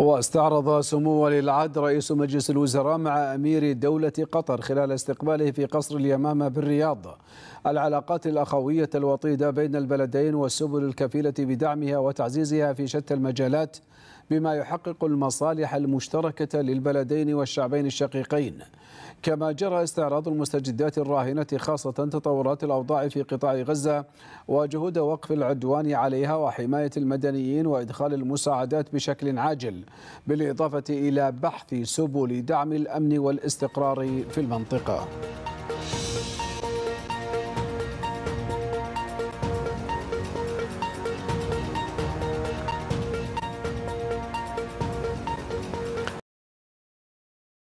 واستعرض سمو ولي العهد رئيس مجلس الوزراء مع أمير دولة قطر خلال استقباله في قصر اليمامة بالرياض. العلاقات الأخوية الوطيدة بين البلدين والسبل الكفيلة بدعمها وتعزيزها في شتى المجالات بما يحقق المصالح المشتركة للبلدين والشعبين الشقيقين. كما جرى استعراض المستجدات الراهنة خاصة تطورات الأوضاع في قطاع غزة وجهود وقف العدوان عليها وحماية المدنيين وإدخال المساعدات بشكل عاجل بالإضافة إلى بحث سبل دعم الأمن والاستقرار في المنطقة.